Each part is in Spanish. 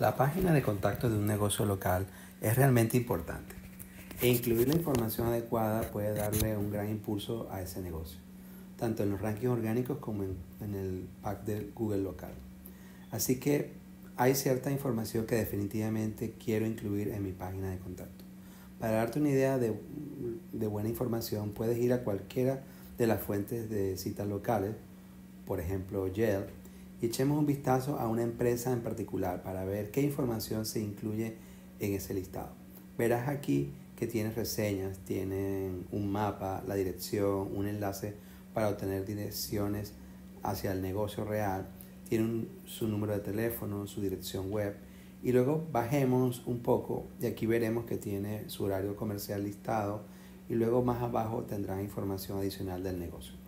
La página de contacto de un negocio local es realmente importante e incluir la información adecuada puede darle un gran impulso a ese negocio, tanto en los rankings orgánicos como en, el pack de Google local. Así que hay cierta información que definitivamente quiero incluir en mi página de contacto. Para darte una idea de, de buena información, puedes ir a cualquiera de las fuentes de citas locales, por ejemplo Yelp, y echemos un vistazo a una empresa en particular para ver qué información se incluye en ese listado. Verás aquí que tiene reseñas, tienen un mapa, la dirección, un enlace para obtener direcciones hacia el negocio real, tiene su número de teléfono, su dirección web y luego bajemos un poco y aquí veremos que tiene su horario comercial listado y luego más abajo tendrán información adicional del negocio.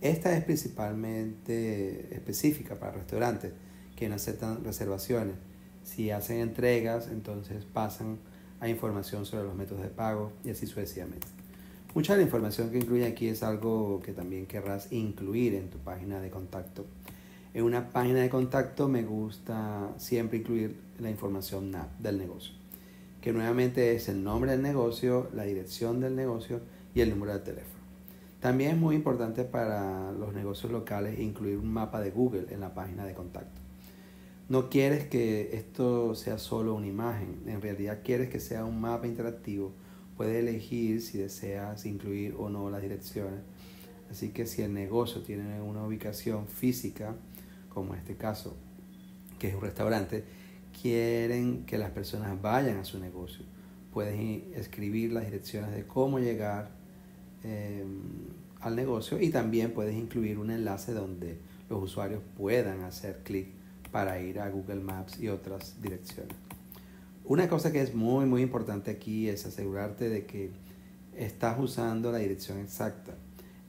Esta es principalmente específica para restaurantes que no aceptan reservaciones. Si hacen entregas, entonces pasan a información sobre los métodos de pago y así sucesivamente. Mucha de la información que incluye aquí es algo que también querrás incluir en tu página de contacto. En una página de contacto me gusta siempre incluir la información NAP del negocio, que nuevamente es el nombre del negocio, la dirección del negocio y el número de teléfono. También es muy importante para los negocios locales incluir un mapa de Google en la página de contacto. No quieres que esto sea solo una imagen, en realidad quieres que sea un mapa interactivo. Puedes elegir si deseas incluir o no las direcciones. Así que si el negocio tiene una ubicación física, como en este caso, que es un restaurante, quieren que las personas vayan a su negocio. Puedes escribir las direcciones de cómo llegar, Em, al negocio y también puedes incluir un enlace donde los usuarios puedan hacer clic para ir a Google Maps y otras direcciones. Una cosa que es muy muy importante aquí es asegurarte de que estás usando la dirección exacta,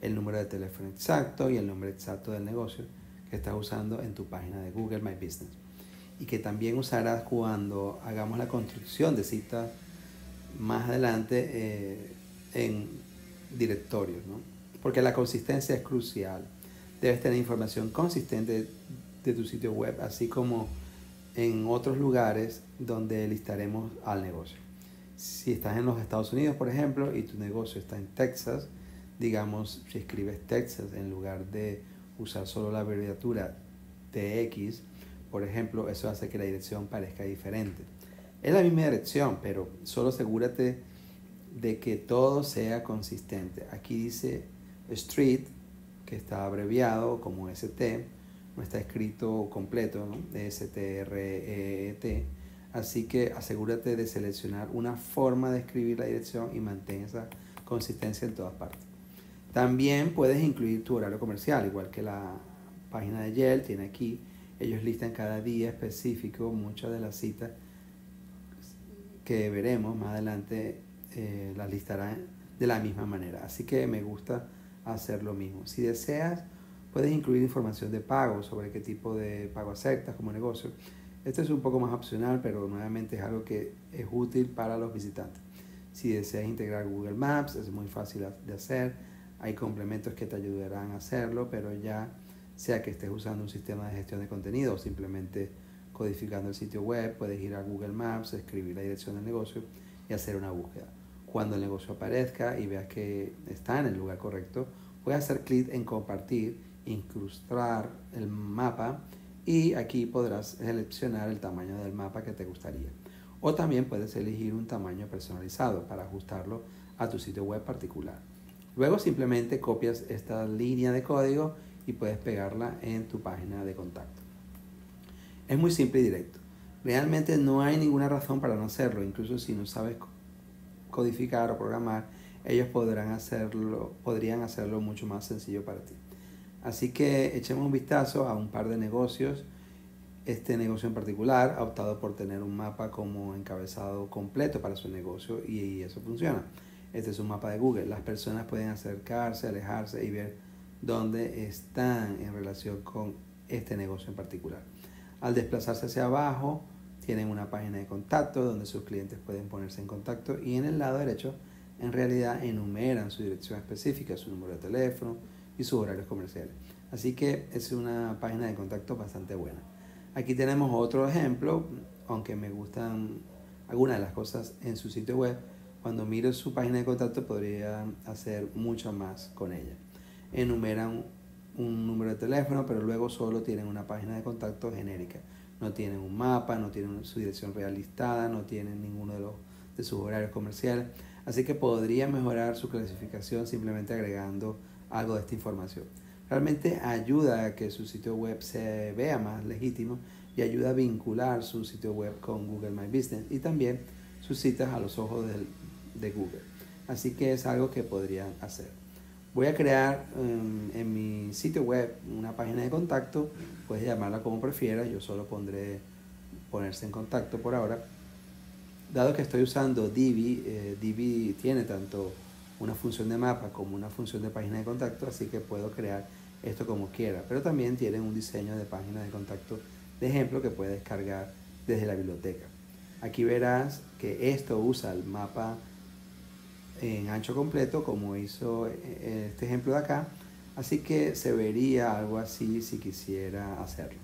el número de teléfono exacto y el nombre exacto del negocio que estás usando en tu página de Google My Business. Y que también usarás cuando hagamos la construcción de citas más adelante eh, en directorios, ¿no? porque la consistencia es crucial. Debes tener información consistente de tu sitio web, así como en otros lugares donde listaremos al negocio. Si estás en los Estados Unidos, por ejemplo, y tu negocio está en Texas, digamos, si escribes Texas en lugar de usar solo la abreviatura TX, por ejemplo, eso hace que la dirección parezca diferente. Es la misma dirección, pero solo asegúrate de que todo sea consistente. Aquí dice street, que está abreviado como ST, no está escrito completo, ¿no? S-T-R-E-T. Así que asegúrate de seleccionar una forma de escribir la dirección y mantén esa consistencia en todas partes. También puedes incluir tu horario comercial, igual que la página de Yale tiene aquí. Ellos listan cada día específico muchas de las citas que veremos más adelante eh, las listará de la misma manera. Así que me gusta hacer lo mismo. Si deseas, puedes incluir información de pago sobre qué tipo de pago aceptas como negocio. Esto es un poco más opcional, pero nuevamente es algo que es útil para los visitantes. Si deseas integrar Google Maps, es muy fácil de hacer. Hay complementos que te ayudarán a hacerlo, pero ya sea que estés usando un sistema de gestión de contenido o simplemente codificando el sitio web, puedes ir a Google Maps, escribir la dirección del negocio y hacer una búsqueda. Cuando el negocio aparezca y veas que está en el lugar correcto, puedes hacer clic en compartir, incrustar el mapa y aquí podrás seleccionar el tamaño del mapa que te gustaría. O también puedes elegir un tamaño personalizado para ajustarlo a tu sitio web particular. Luego simplemente copias esta línea de código y puedes pegarla en tu página de contacto. Es muy simple y directo. Realmente no hay ninguna razón para no hacerlo, incluso si no sabes codificar o programar, ellos podrán hacerlo, podrían hacerlo mucho más sencillo para ti. Así que echemos un vistazo a un par de negocios. Este negocio en particular ha optado por tener un mapa como encabezado completo para su negocio y eso funciona. Este es un mapa de Google. Las personas pueden acercarse, alejarse y ver dónde están en relación con este negocio en particular. Al desplazarse hacia abajo, tienen una página de contacto donde sus clientes pueden ponerse en contacto y en el lado derecho en realidad enumeran su dirección específica, su número de teléfono y sus horarios comerciales. Así que es una página de contacto bastante buena. Aquí tenemos otro ejemplo, aunque me gustan algunas de las cosas en su sitio web. Cuando miro su página de contacto podría hacer mucho más con ella. Enumeran un número de teléfono, pero luego solo tienen una página de contacto genérica. No tienen un mapa, no tienen su dirección real listada, no tienen ninguno de, los, de sus horarios comerciales. Así que podría mejorar su clasificación simplemente agregando algo de esta información. Realmente ayuda a que su sitio web se vea más legítimo y ayuda a vincular su sitio web con Google My Business y también sus citas a los ojos de, de Google. Así que es algo que podrían hacer. Voy a crear em, en mi sitio web una página de contacto, puedes llamarla como prefieras, yo solo pondré ponerse en contacto por ahora. Dado que estoy usando Divi, eh, Divi tiene tanto una función de mapa como una función de página de contacto, así que puedo crear esto como quiera. Pero también tiene un diseño de página de contacto de ejemplo que puedes descargar desde la biblioteca. Aquí verás que esto usa el mapa en ancho completo como hizo eh, este ejemplo de acá. Así que se vería algo así si quisiera hacerlo.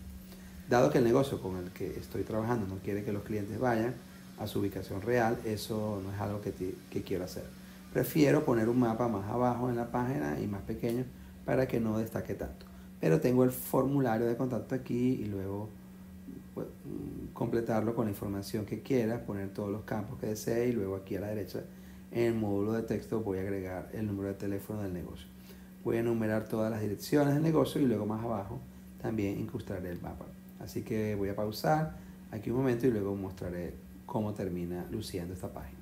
Dado que el negocio con el que estoy trabajando no quiere que los clientes vayan a su ubicación real eso no es algo que, que quiero hacer. Prefiero poner un mapa más abajo en la página y más pequeño para que no destaque tanto. Pero tengo el formulario de contacto aquí y luego pues, mm, completarlo con la información que quieras poner todos los campos que desee y luego aquí a la derecha en el módulo de texto voy a agregar el número de teléfono del negocio. Voy a enumerar todas las direcciones del negocio y luego más abajo también incrustaré el mapa. Así que voy a pausar aquí un momento y luego mostraré cómo termina luciendo esta página.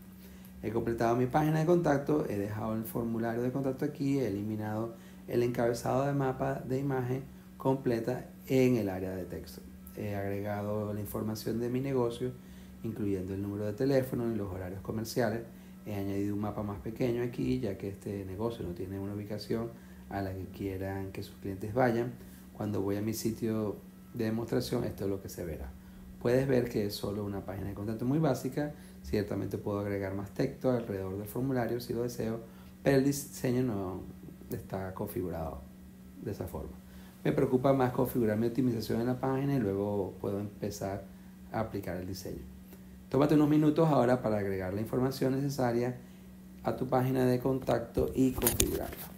He completado mi página de contacto, he dejado el formulario de contacto aquí, he eliminado el encabezado de mapa de imagen completa en el área de texto. He agregado la información de mi negocio, incluyendo el número de teléfono y los horarios comerciales He añadido un mapa más pequeño aquí, ya que este negocio no tiene una ubicación a la que quieran que sus clientes vayan. Cuando voy a mi sitio de demostración, esto es lo que se verá. Puedes ver que es solo una página de contacto muy básica. Ciertamente puedo agregar más texto alrededor del formulario si lo deseo, pero el diseño no está configurado de esa forma. Me preocupa más configurar mi optimización en la página y luego puedo empezar a aplicar el diseño. Tómate unos minutos ahora para agregar la información necesaria a tu página de contacto y configurarla.